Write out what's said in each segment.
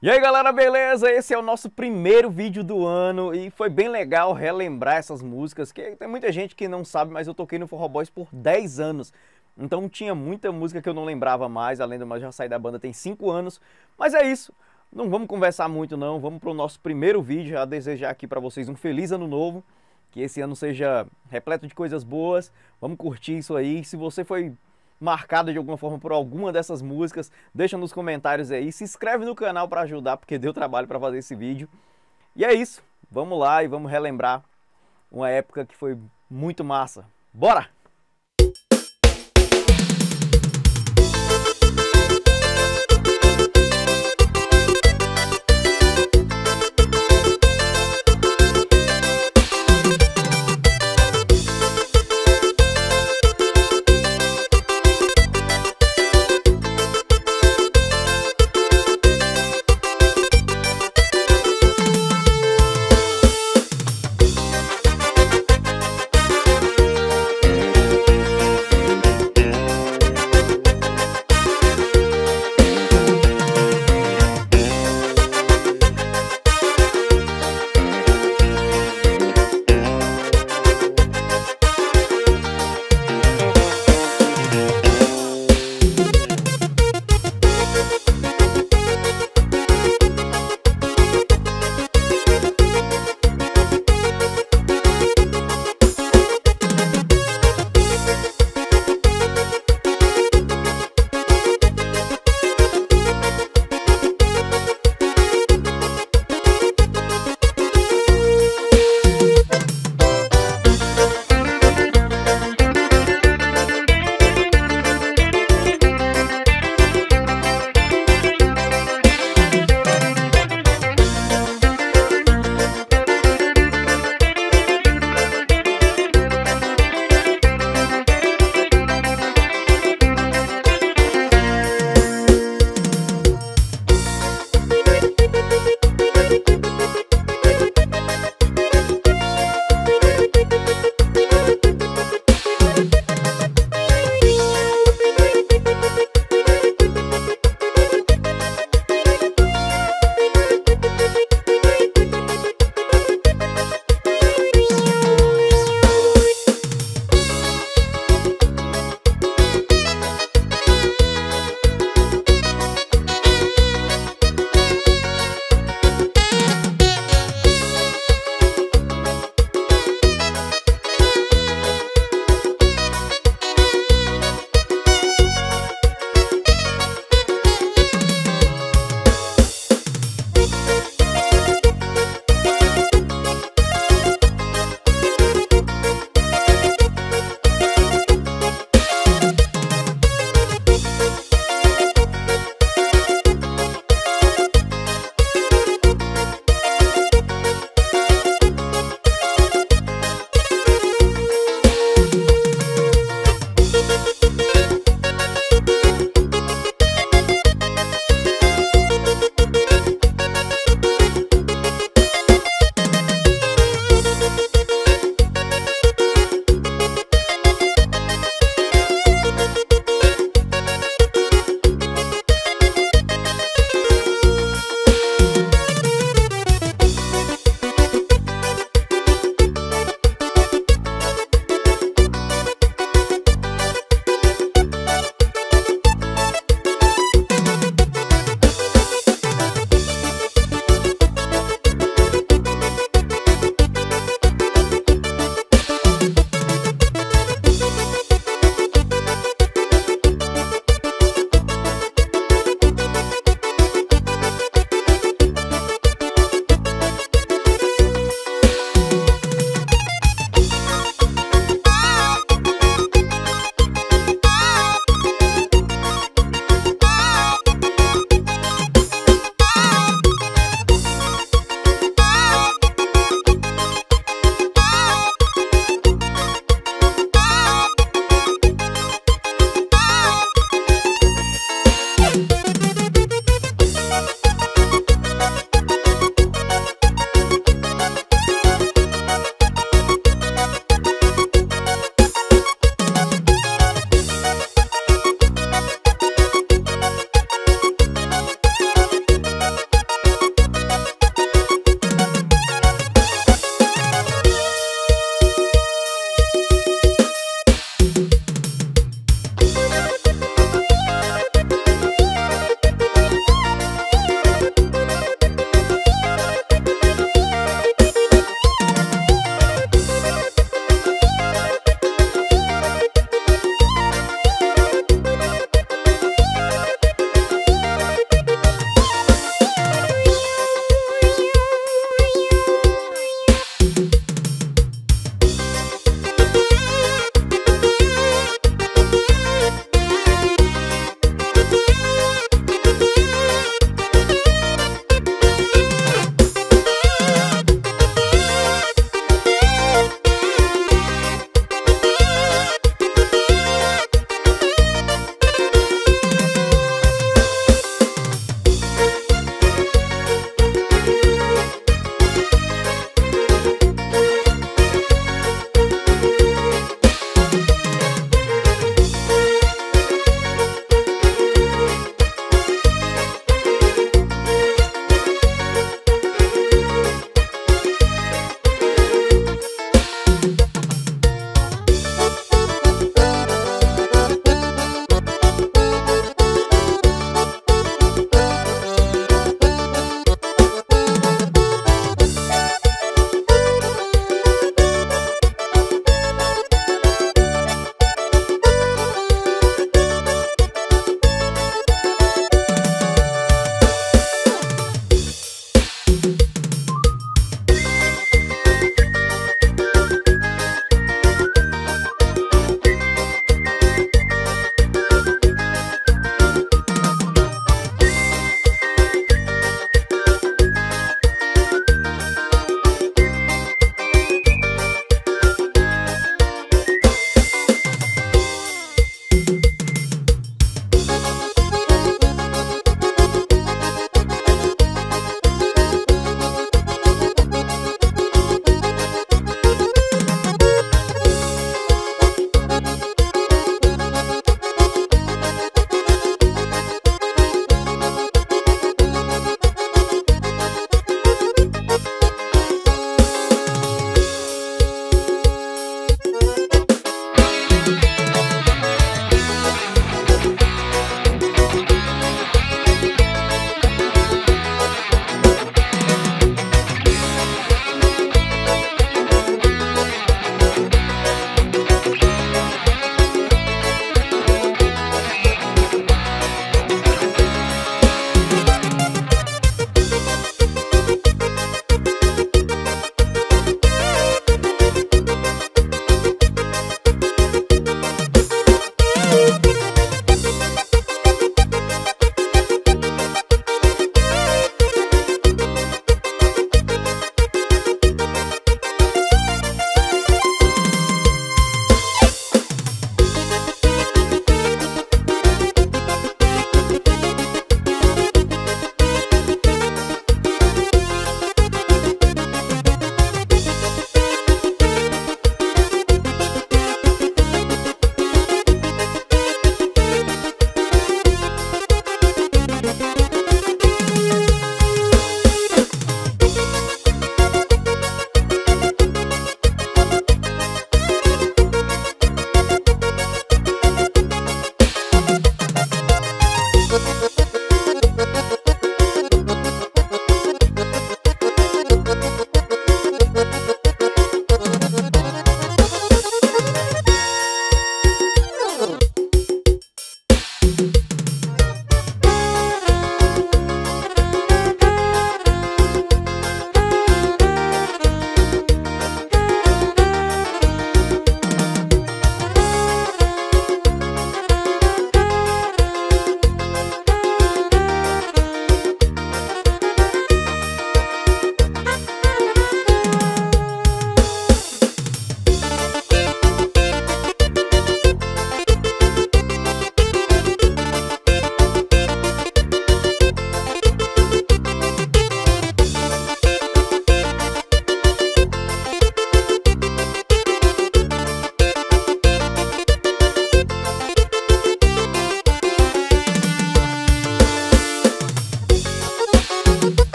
E aí galera, beleza? Esse é o nosso primeiro vídeo do ano e foi bem legal relembrar essas músicas, que tem muita gente que não sabe, mas eu toquei no Forró Boys por 10 anos. Então tinha muita música que eu não lembrava mais, além do mais já saí da banda tem 5 anos. Mas é isso, não vamos conversar muito não, vamos para o nosso primeiro vídeo, já desejar aqui para vocês um feliz ano novo, que esse ano seja repleto de coisas boas, vamos curtir isso aí. Se você foi marcado de alguma forma por alguma dessas músicas, deixa nos comentários aí, se inscreve no canal para ajudar, porque deu trabalho para fazer esse vídeo. E é isso, vamos lá e vamos relembrar uma época que foi muito massa. Bora!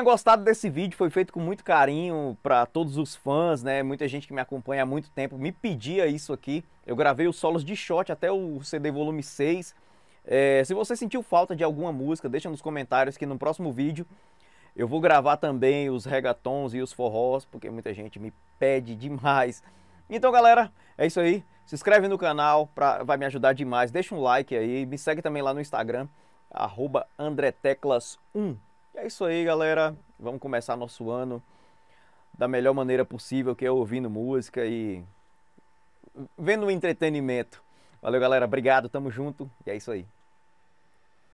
Tenha gostado desse vídeo, foi feito com muito carinho para todos os fãs, né? Muita gente que me acompanha há muito tempo me pedia isso aqui. Eu gravei os solos de shot até o CD volume 6. É, se você sentiu falta de alguma música, deixa nos comentários que no próximo vídeo eu vou gravar também os regatons e os forrós, porque muita gente me pede demais. Então, galera, é isso aí. Se inscreve no canal, pra, vai me ajudar demais. Deixa um like aí, me segue também lá no Instagram, andreteclas1. E é isso aí, galera. Vamos começar nosso ano da melhor maneira possível, que é ouvindo música e vendo entretenimento. Valeu, galera. Obrigado, tamo junto. E é isso aí.